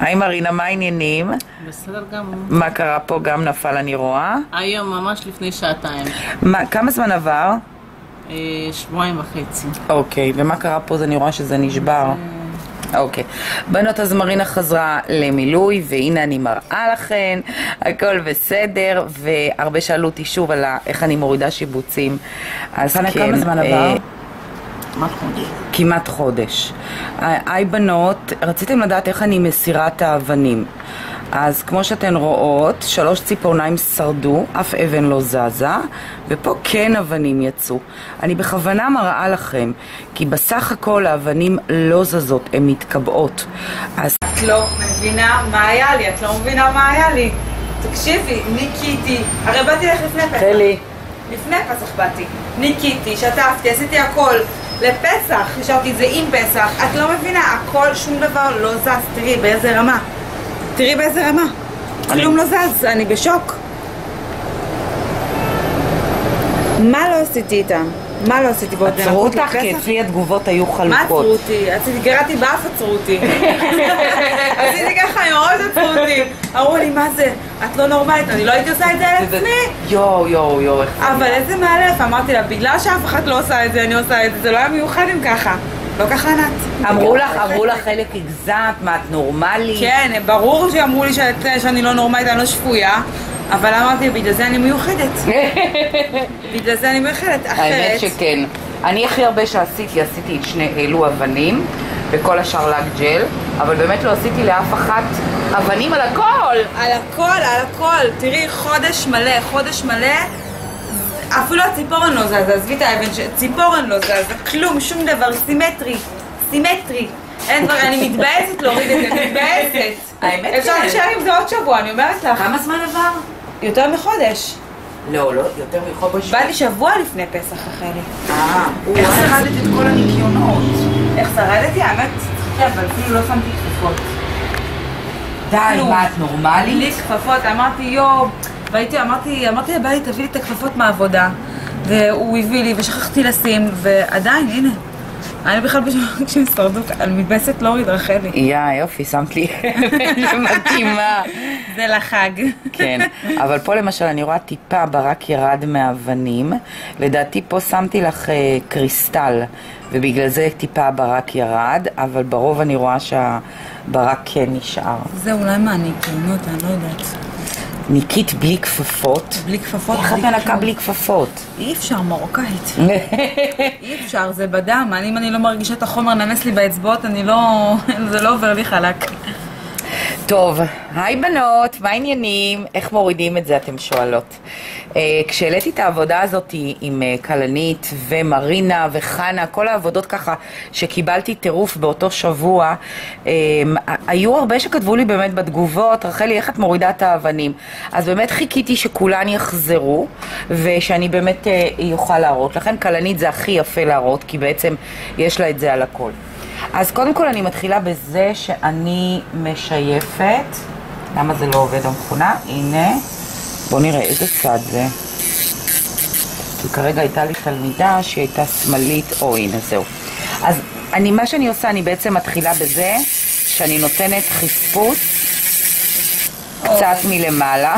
היי מרינה, מה העניינים? בסדר גמור. מה קרה פה? גם נפל אני רואה. היום, ממש לפני שעתיים. מה, כמה זמן עבר? אה, שבועיים וחצי. אוקיי, ומה קרה פה? אז אני רואה שזה נשבר. אוקיי. בנות, אז מרינה חזרה למילוי, והנה אני מראה לכן, הכל בסדר, והרבה שאלו אותי שוב על איך אני מורידה שיבוצים. אז כן, כמה זמן אה, עבר? מה חודש? כמעט חודש. היי בנות, רציתם לדעת איך אני מסירה את האבנים. אז כמו שאתן רואות, שלוש ציפורניים שרדו, אף אבן לא זזה, ופה כן אבנים יצאו. אני בכוונה מראה לכם, כי בסך הכל האבנים לא זזות, הן מתקבעות. אז את לא מבינה מה היה לי, את לא מבינה מה היה לי. תקשיבי, ניקיתי, הרי באתי לך לפני פסח. חלי. לפני פסח באתי. ניקיתי, שטפתי, עשיתי הכל. לפסח, את זה עם פסח. את לא מבינה, הכל, שום דבר לא זז. תראי באיזה רמה. תראי באיזה רמה. כלום לא זז, אני בשוק. מה לא עשיתי איתם? מה לא עשיתי ועוד עצרו לנקות אותך, כי? אצלי התגובות היו מה חלוקות. עצרו אותי? גרעתי באף עצרו אותי. עשיתי ככה עם הראש עצרו אותי. אמרו לי, מה זה? את לא נורמלית. אני לא הייתי עושה את זה על עצמי. יואו, יואו, יואו, איך זה אבל. איזה מאלף, אמרתי לה, בגלל שאף אחד לא עושה את זה, אני עושה את זה, זה לא היה מיוחד אם ככה. לא ככה ענת. אמרו לך, אמרו לך חלק הגזמת, מה את נורמלית? כן, ברור שאמרו לי שאני לא נורמלית, אני לא שפויה. אבל אמרתי, בגלל זה אני מיוחדת. בגלל זה אני מיוחדת. אחרת... האמת שכן. אני הכי הרבה שעשיתי, עשיתי את שני אלו אבנים, וכל השאר לק ג'ל, אבל באמת לא עשיתי לאף אחת אבנים על הכל! על הכל, על הכל. תראי, חודש מלא, חודש מלא. אפילו הציפורן לא זזה, עזבי את האבן, ציפורן לא זזה, כלום, שום דבר, סימטרי, סימטרי. אין דבר, אני מתבאסת להוריד את זה, מתבאסת. האמת אפשר כן. להישאר עם זה עוד שבוע, אני אומרת לך. כמה זמן עבר? יותר מחודש. לא, לא, יותר מחודש. באתי שבוע לפני פסח, רחלי. אה, איך שרדת את כל הניקיונות? איך שרדתי? האמת, כן, אבל אפילו לא שמתי כפפות. די. מה, את בלי נורמלית? כפפות, אמרתי יואו, והייתי, אמרתי, אמרתי לבעלי תביא לי את הכפפות מהעבודה והוא הביא לי ושכחתי לשים ועדיין, הנה, אני בכלל בשביל כשהם שרדו, אני מתבאסת להוריד רחלי. יא, יופי, שמת לי מתאימה. זה לחג. כן, אבל פה למשל אני רואה טיפה ברק ירד מהאבנים, לדעתי פה שמתי לך אה, קריסטל, ובגלל זה טיפה הברק ירד, אבל ברוב אני רואה שהברק כן נשאר. זה אולי מהניקיונות, אני לא יודעת. ניקית בלי כפפות? בלי כפפות, איך את מנקה. בלי כפפות? אי אפשר, מרוקאית. אי אפשר, זה בדם. אם אני לא מרגישה את החומר נמס לי באצבעות, אני לא... זה לא עובר לי חלק. טוב, היי בנות, מה העניינים? איך מורידים את זה, אתם שואלות. Uh, כשהעליתי את העבודה הזאת עם uh, כלנית ומרינה וחנה, כל העבודות ככה שקיבלתי טירוף באותו שבוע, um, היו הרבה שכתבו לי באמת בתגובות, רחלי, איך את מורידה את האבנים? אז באמת חיכיתי שכולן יחזרו, ושאני באמת uh, אוכל להראות. לכן כלנית זה הכי יפה להראות, כי בעצם יש לה את זה על הכל. אז קודם כל אני מתחילה בזה שאני משייפת. למה זה לא עובד המכונה? הנה. בואו נראה איזה צד זה. כי כרגע הייתה לי תלמידה שהיא הייתה שמאלית, או הנה זהו. אז אני, מה שאני עושה, אני בעצם מתחילה בזה שאני נותנת חשפוץ קצת מלמעלה.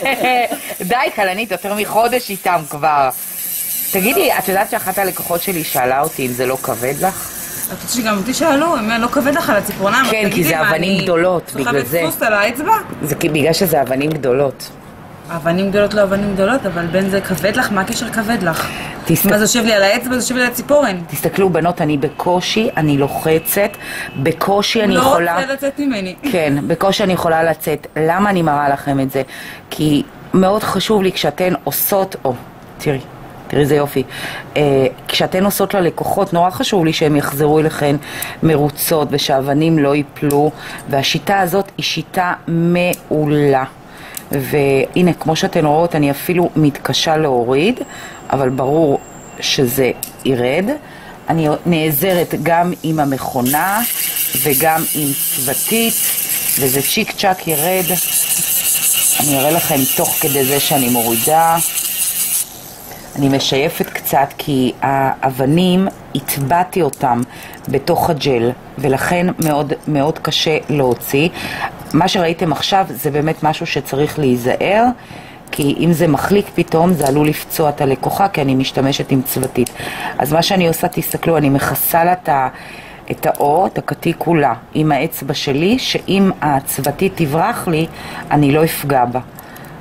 די, כלנית, יותר מחודש איתם כבר. תגידי, את יודעת שאחת הלקוחות שלי שאלה אותי אם זה לא כבד לך? את רוצה שגם אותי שאלו, אם לא כבד לך על הציפורניים, כן, כי זה אבנים גדולות, בגלל זה. בדפוס על האצבע? זה בגלל שזה אבנים גדולות. אבנים גדולות לא אבנים גדולות, אבל בין זה כבד לך, מה הקשר כבד לך? תסמ- מה זה יושב לי על האצבע, זה יושב לי על הציפורן. תסתכלו, בנות, אני בקושי, אני לוחצת, בקושי אני לא יכולה... רוצה לצאת ממני. כן, בקושי אני יכולה לצאת. למה אני מראה לכם את זה? כי מאוד חשוב לי כשאתן עושות... או, תראי. תראי איזה יופי. Uh, כשאתן עושות ללקוחות, נורא חשוב לי שהם יחזרו אליכן מרוצות ושאבנים לא ייפלו, והשיטה הזאת היא שיטה מעולה. והנה, כמו שאתן רואות, אני אפילו מתקשה להוריד, אבל ברור שזה ירד. אני נעזרת גם עם המכונה וגם עם צוותית, וזה צ'יק צ'אק ירד. אני אראה לכם תוך כדי זה שאני מורידה. אני משייפת קצת כי האבנים, הטבעתי אותם בתוך הג'ל, ולכן מאוד, מאוד קשה להוציא. מה שראיתם עכשיו זה באמת משהו שצריך להיזהר, כי אם זה מחליק פתאום זה עלול לפצוע את הלקוחה, כי אני משתמשת עם צוותית. אז מה שאני עושה, תסתכלו, אני מכסה לה את ה... את האור, את הכתי כולה, עם האצבע שלי, שאם הצוותית תברח לי, אני לא אפגע בה.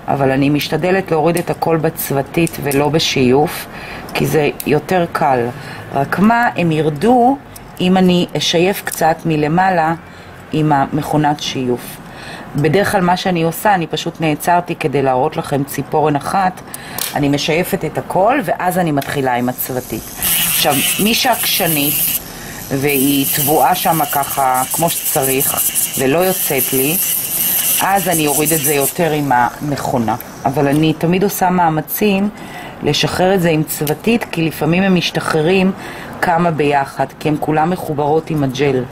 אבל אני משתדלת להוריד את הכל בצוותית ולא בשיוף, כי זה יותר קל. רק מה, הם ירדו אם אני אשייף קצת מלמעלה עם המכונת שיוף. בדרך כלל מה שאני עושה, אני פשוט נעצרתי כדי להראות לכם ציפורן אחת, אני משייפת את הכל ואז אני מתחילה עם הצוותית. עכשיו, מי שעקשנית והיא טבועה שם ככה כמו שצריך ולא יוצאת לי, אז אני אוריד את זה יותר עם המכונה. אבל אני תמיד עושה מאמצים לשחרר את זה עם צוותית, כי לפעמים הם משתחררים כמה ביחד, כי הן כולן מחוברות עם הג'ל.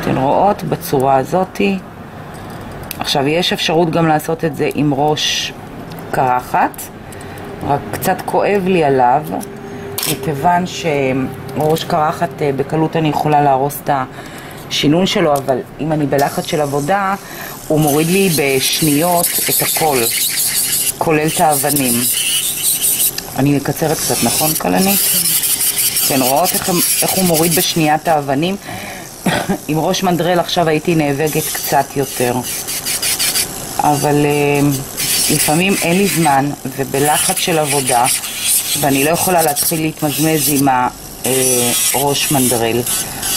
אתן רואות? בצורה הזאתי. עכשיו, יש אפשרות גם לעשות את זה עם ראש קרחת, רק קצת כואב לי עליו, מכיוון שראש קרחת אה, בקלות אני יכולה להרוס את השינון שלו, אבל אם אני בלחץ של עבודה, הוא מוריד לי בשניות את הכל, כולל את האבנים. אני מקצרת קצת, נכון, כלנית? כן, רואות איך, איך הוא מוריד בשנייה את האבנים? עם ראש מנדרל עכשיו הייתי נאבקת קצת יותר. אבל uh, לפעמים אין לי זמן, ובלחץ של עבודה, ואני לא יכולה להתחיל להתמזמז עם הראש מנדרל.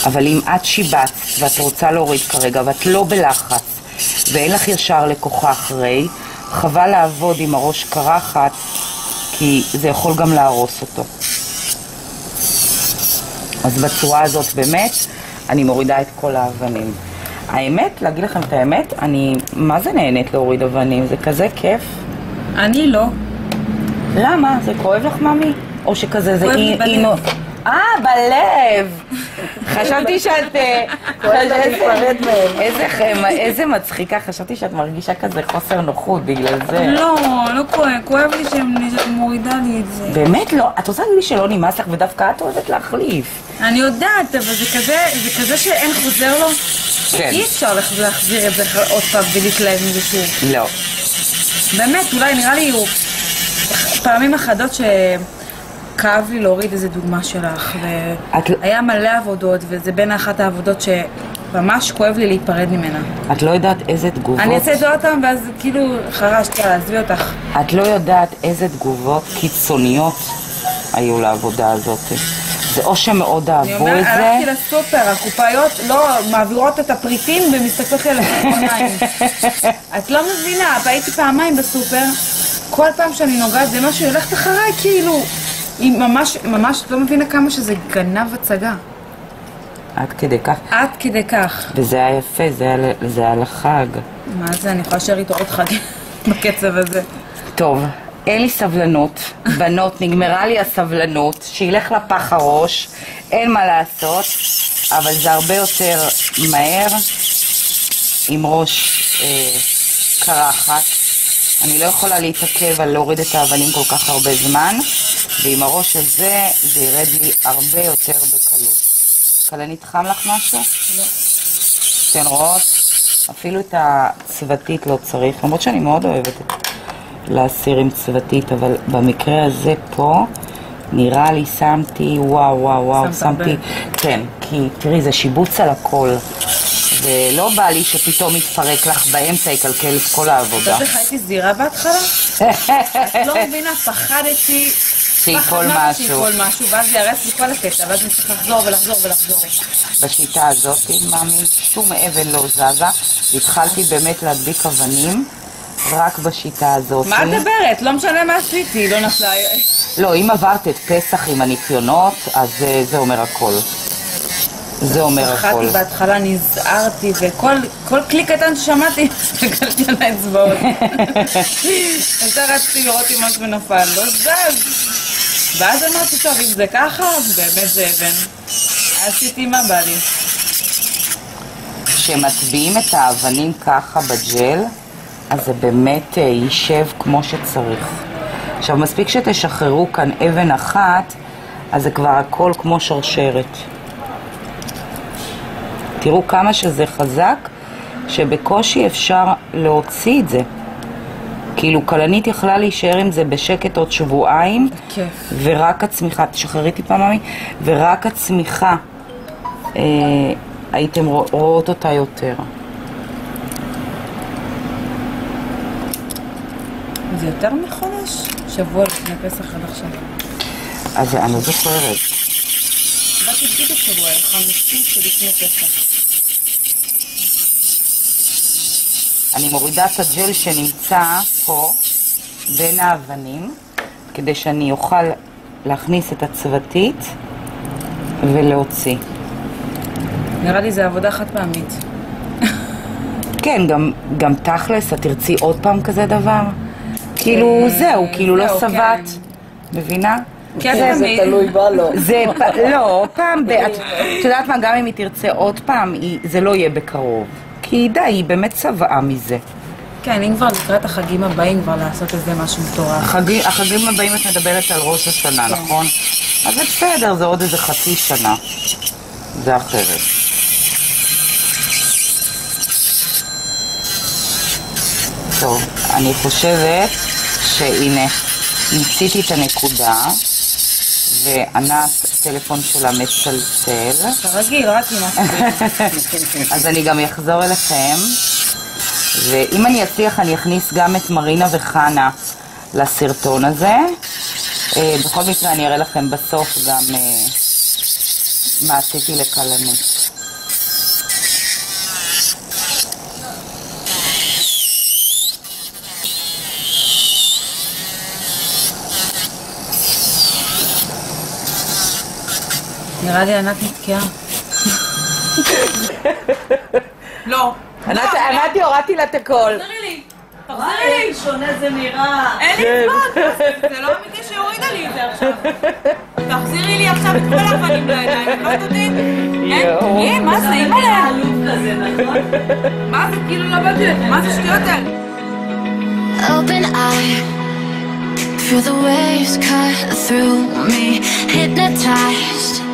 אבל אם את שיבצת ואת רוצה להוריד כרגע ואת לא בלחץ ואין לך ישר לקוחה אחרי, חבל לעבוד עם הראש קרחת כי זה יכול גם להרוס אותו. אז בצורה הזאת באמת אני מורידה את כל האבנים. האמת, להגיד לכם את האמת, אני מה זה נהנית להוריד אבנים, זה כזה כיף. אני לא. למה? זה כואב לך, ממי? או שכזה זה כואב לי אי... בלב. אי- אה, בלב! חשבתי שאת... אה, איזה- מצחיקה, חשבתי שאת מרגישה כזה חוסר נוחות בגלל זה. לא, לא כואב, כואב לי שאת מורידה לי את זה. באמת לא, את רוצה לי שלא נמאס לך ודווקא את אוהבת להחליף. אני יודעת, אבל זה כזה, זה כזה שאין חוזר לו. כן. אי אפשר להחזיר את זה עוד פעם ולהתלהב מזה שוב. לא. באמת, אולי נראה לי הוא... פעמים אחדות שכאב לי להוריד איזה דוגמה שלך, את- והיה מלא עבודות, וזה בין אחת העבודות שממש כואב לי להיפרד ממנה. את לא יודעת איזה תגובות... אני אעשה את זה עוד פעם, ואז כאילו חרשתי, עזבי אותך. את לא יודעת איזה תגובות קיצוניות היו לעבודה הזאת. זה או שמאוד אני אהבו אומרת, את זה, הלכתי לסופר, הקופאיות לא מעבירות את הפריטים ומסתכלות על העיניים. את לא מבינה, הייתי פעמיים בסופר, כל פעם שאני נוגעת במשהו, היא הולכת אחריי כאילו. היא ממש, ממש, לא מבינה כמה שזה גנב הצגה. עד כדי כך. עד כדי כך. וזה היה יפה, זה היה, זה היה לחג. מה זה, אני יכולה להישאר איתו עוד חג בקצב הזה. טוב, אין לי סבלנות. בנות, נגמרה לי הסבלנות. שילך לפח הראש, אין מה לעשות, אבל זה הרבה יותר מהר עם ראש אה, קרחת. אני לא יכולה להתעכב על להוריד את האבנים כל כך הרבה זמן, ועם הראש הזה זה ירד לי הרבה יותר בקלות. כלנית חם לך משהו? לא. אתן רואות? אפילו את הצוותית לא צריך, למרות שאני מאוד אוהבת להסיר עם צוותית, אבל במקרה הזה פה, נראה לי שמתי, וואו וואו וואו, שמת שמתי, הרבה. כן, כי תראי, זה שיבוץ על הכל. ולא בא לי שפתאום יתפרק לך באמצע, יקלקל את כל העבודה. אתה יודע איך הייתי זהירה בהתחלה? את לא מבינה, פחדתי. שייפול מה משהו. שייפול משהו, ואז זה יהרס לי כל הקטע, ואז צריך לחזור ולחזור ולחזור. בשיטה הזאת, מאמין, שום אבן לא זזה. התחלתי באמת להדביק אבנים, רק בשיטה הזאת. מה את מדברת? לא משנה מה עשיתי, לא נפלה... לא, אם עברת את פסח עם הניקיונות, אז אה, זה אומר הכל. זה אומר הכל. פחדתי בהתחלה, נזהרתי, וכל כל קליק קטן ששמעתי, הסתכלתי על האצבעות. ישר רצתי לראות אם משהו נפל, לא זז. ואז אמרתי, טוב, אם זה ככה, אז באמת זה אבן. עשיתי מה בא לי. כשמטביעים את האבנים ככה בג'ל, אז זה באמת אה, יישב כמו שצריך. עכשיו, מספיק שתשחררו כאן אבן אחת, אז זה כבר הכל כמו שרשרת. תראו כמה שזה חזק, שבקושי אפשר להוציא את זה. כאילו, כלנית יכלה להישאר עם זה בשקט עוד שבועיים, כיף. ורק הצמיחה, תשחררי טיפה ממי, ורק הצמיחה, אה, הייתם רוא- רואות אותה יותר. זה יותר מחודש? שבוע לפני פסח עד עכשיו. אז אני לא זוכרת. באתי בדיוק שבוע, חמישי שלפני פסח. אני מורידה את הג'ל שנמצא פה בין האבנים, כדי שאני אוכל להכניס את הצוותית ולהוציא. נראה לי זה עבודה חד פעמית. כן, גם, גם תכלס, את תרצי עוד פעם כזה דבר? כאילו, אה, זהו, כאילו לא שבעת. כן. מבינה? כן, זה-. תלוי בה, לא. זה, לא, פעם, את יודעת מה, גם אם היא תרצה עוד פעם, זה לא יהיה בקרוב. כי די, היא באמת שבעה מזה. כן, אם כבר לקראת החגים הבאים כבר לעשות איזה משהו מטורף. החגים, החגים הבאים את מדברת על ראש השנה, נכון? אז זה בסדר, זה עוד איזה חצי שנה. זה אחרת. טוב, אני חושבת שהנה, ניסיתי את הנקודה, וענת, הטלפון שלה מצלצל, כרגיל, רק עם הספיק. אז אני גם אחזור אליכם, ואם אני אצליח אני אכניס גם את מרינה וחנה לסרטון הזה. אה, בכל מקרה אני אראה לכם בסוף גם אה, מה עשיתי לכלנית. נראה לי ענת נתקעה. לא. ענת, הורדתי לה את הכל. תחזרי לי. תחזרי לי. שונה זה נראה. אין לי זמן. זה לא אמיתי שהורידה לי את זה עכשיו. תחזירי לי עכשיו את כל האבנים לידיים, לא יודעים. אין, מה זה, אימא'לה? נכון? מה זה, כאילו לא בדק? מה זה שטויות האלה? Open eye, feel the waves cut through me, hypnotized